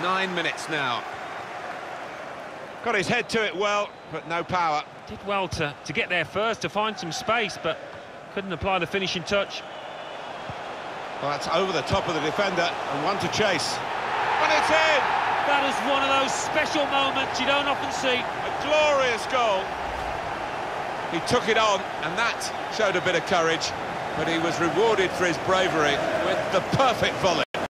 Nine minutes now. Got his head to it well, but no power. Did well to, to get there first, to find some space, but couldn't apply the finishing touch. Well, that's over the top of the defender, and one to chase. And it's in! That is one of those special moments you don't often see. A glorious goal. He took it on, and that showed a bit of courage, but he was rewarded for his bravery with the perfect volley.